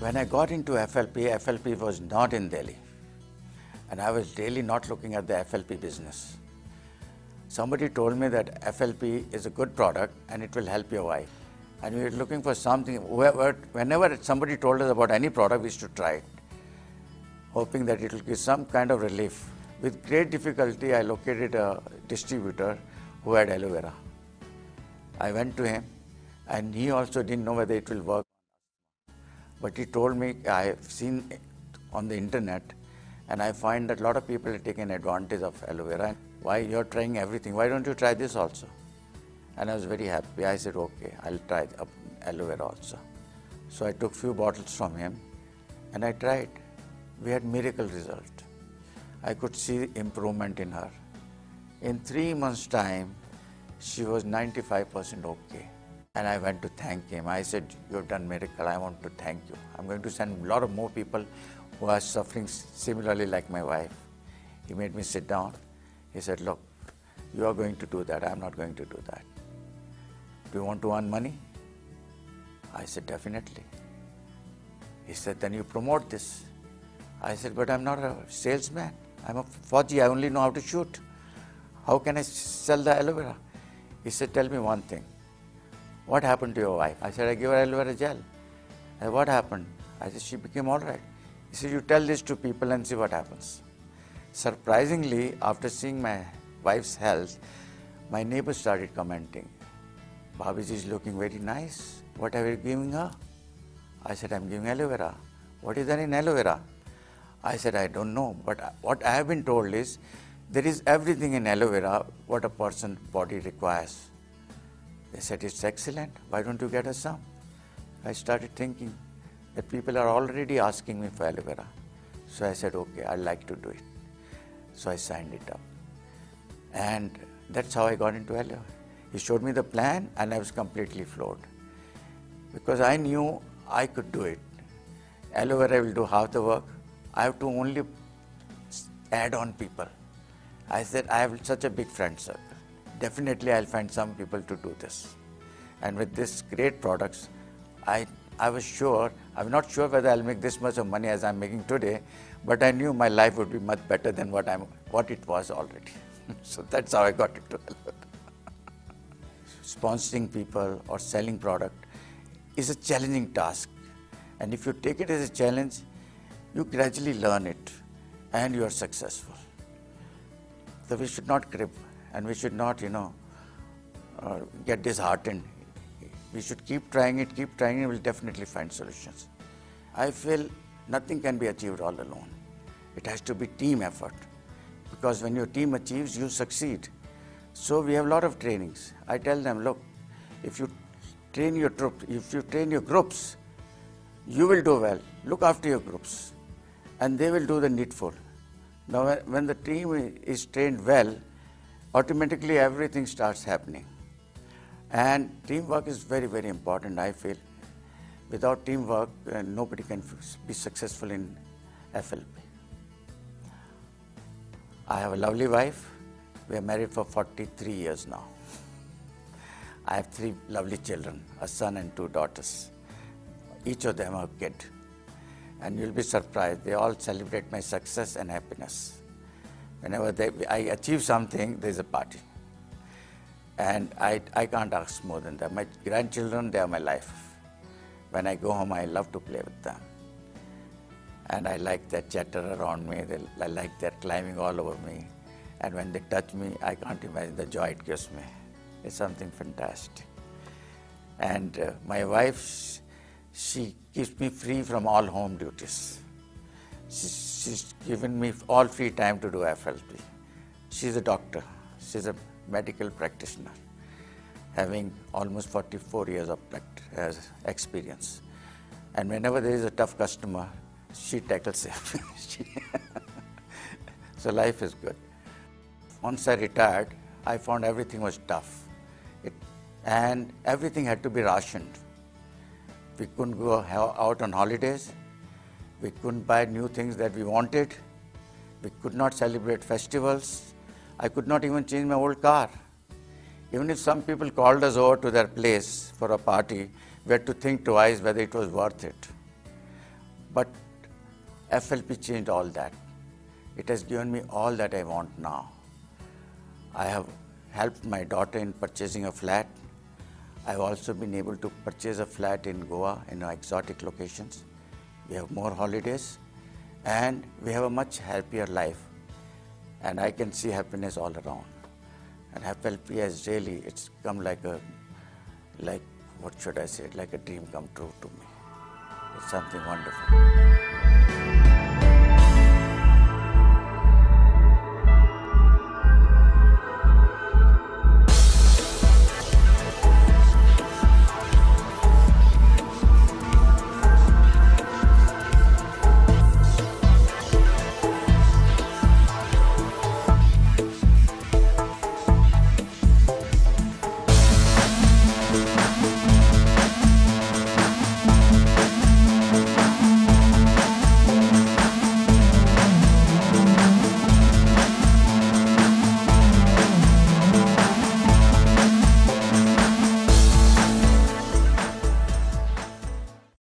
When I got into FLP, FLP was not in Delhi. And I was really not looking at the FLP business. Somebody told me that FLP is a good product and it will help your wife. And we were looking for something. Whenever somebody told us about any product, we used to try it, hoping that it will give some kind of relief. With great difficulty, I located a distributor who had aloe vera. I went to him, and he also didn't know whether it will work. But he told me, I have seen on the internet, and I find that a lot of people are taking advantage of aloe vera. Why you're trying everything? Why don't you try this also? And I was very happy. I said, okay, I'll try um, aloe vera also. So I took few bottles from him, and I tried. We had miracle result. I could see improvement in her. In three months' time, she was 95% okay. And I went to thank him. I said, You've done miracle. I want to thank you. I'm going to send a lot of more people who are suffering similarly like my wife. He made me sit down. He said, Look, you are going to do that. I'm not going to do that. Do you want to earn money? I said, Definitely. He said, Then you promote this. I said, But I'm not a salesman. I'm a Fauji. I only know how to shoot. How can I sell the aloe vera? He said, Tell me one thing. What happened to your wife? I said, I gave her aloe vera gel. I Said, what happened? I said, She became all right. He said, You tell this to people and see what happens. Surprisingly, after seeing my wife's health, my neighbors started commenting. Bhabiji is looking very nice. What are you giving her? I said, I'm giving aloe vera. What is there in aloe vera? I said, I don't know. But what I have been told is there is everything in aloe vera what a person's body requires. They said, It's excellent. Why don't you get us some? I started thinking that people are already asking me for aloe vera. So I said, Okay, I'd like to do it. So I signed it up. And that's how I got into aloe. He showed me the plan, and I was completely floored. Because I knew I could do it. Aloe vera will do half the work. I have to only add on people. I said, I have such a big friend circle. Definitely, I'll find some people to do this. And with this great products, I, I was sure, I'm not sure whether I'll make this much of money as I'm making today, but I knew my life would be much better than what, I'm, what it was already. so that's how I got into Sponsoring people or selling product is a challenging task. And if you take it as a challenge, you gradually learn it and you are successful. So we should not crib and we should not, you know, uh, get disheartened. We should keep trying it, keep trying it, we'll definitely find solutions. I feel nothing can be achieved all alone. It has to be team effort because when your team achieves, you succeed. So we have a lot of trainings. I tell them, look, if you train your troops, if you train your groups, you will do well. Look after your groups, and they will do the needful. Now, when the team is trained well, automatically everything starts happening. And teamwork is very, very important, I feel. Without teamwork, uh, nobody can be successful in FLP. I have a lovely wife. We are married for 43 years now. I have three lovely children, a son and two daughters. Each of them are a kid and you'll be surprised. They all celebrate my success and happiness. Whenever they, I achieve something, there's a party. And I, I can't ask more than that. My grandchildren, they are my life. When I go home, I love to play with them. And I like their chatter around me. They, I like their climbing all over me. And when they touch me, I can't imagine the joy it gives me. It's something fantastic. And uh, my wife, she keeps me free from all home duties. She's given me all free time to do FLP. She's a doctor. She's a medical practitioner, having almost 44 years of experience. And whenever there is a tough customer, she tackles it. so life is good. Once I retired, I found everything was tough. It, and everything had to be rationed. We couldn't go out on holidays. We couldn't buy new things that we wanted. We could not celebrate festivals. I could not even change my old car. Even if some people called us over to their place for a party, we had to think twice whether it was worth it. But FLP changed all that. It has given me all that I want now. I have helped my daughter in purchasing a flat. I've also been able to purchase a flat in Goa in exotic locations. We have more holidays and we have a much happier life. And I can see happiness all around. And has really, it's come like a, like, what should I say, like a dream come true to me. It's something wonderful.